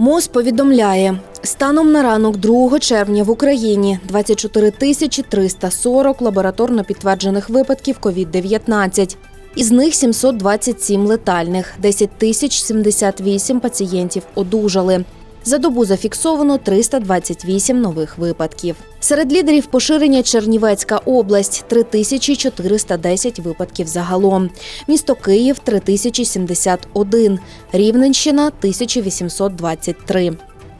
МОЗ повідомляє, станом на ранок 2 червня в Україні 24 тисячі 340 лабораторно підтверджених випадків COVID-19. Із них 727 летальних, 10 тисяч 78 пацієнтів одужали. За добу зафіксовано 328 нових випадків. Серед лідерів поширення Чернівецька область 3410 випадків загалом. Місто Київ 3071, Рівненщина 1823.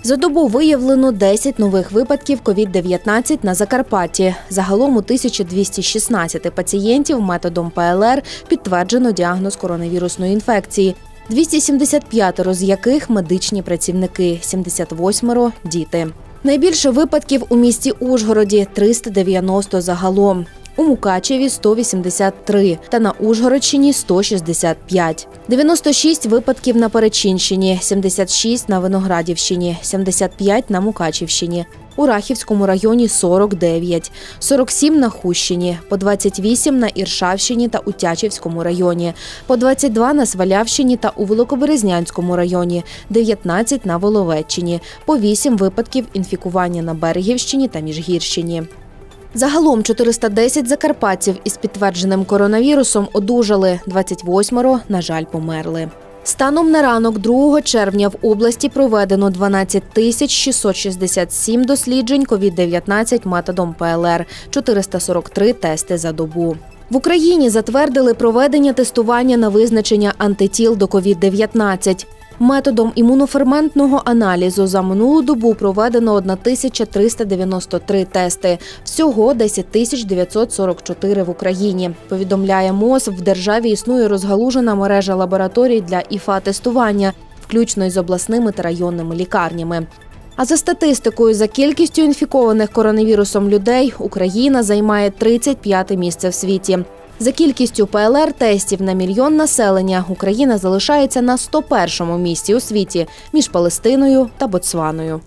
За добу виявлено 10 нових випадків COVID-19 на Закарпатті. Загалом у 1216 пацієнтів методом ПЛР підтверджено діагноз коронавірусної інфекції. 275 з яких медичні працівники, 78 – діти. Найбільше випадків у місті Ужгороді 390 загалом. У Мукачеві 183 та на Ужгородщині 165. 96 випадків на Перечинщині, 76 на Виноградівщині, 75 на Мукачівщині. У Рахівському районі 49, 47 на Хущині, по 28 на Іршавщині та у Тячівському районі, по 22 на Свалявщині та у Великоберезнянському районі, 19 на Воловеччині, по 8 випадків інфікування на Берегівщині та Міжгірщині. Загалом 410 закарпатців із підтвердженим коронавірусом одужали, 28 на жаль, померли. Станом на ранок 2 червня в області проведено 12 тисяч 667 досліджень COVID-19 методом ПЛР, 443 тести за добу. В Україні затвердили проведення тестування на визначення антитіл до COVID-19. Методом імуноферментного аналізу за минулу добу проведено 1393 тести. Всього 10 тисяч 944 в Україні. Повідомляє МОЗ, в державі існує розгалужена мережа лабораторій для ІФА-тестування, включно із обласними та районними лікарнями. А за статистикою, за кількістю інфікованих коронавірусом людей Україна займає 35 місце в світі. За кількістю ПЛР-тестів на мільйон населення Україна залишається на 101-му місці у світі між Палестиною та Ботсваною.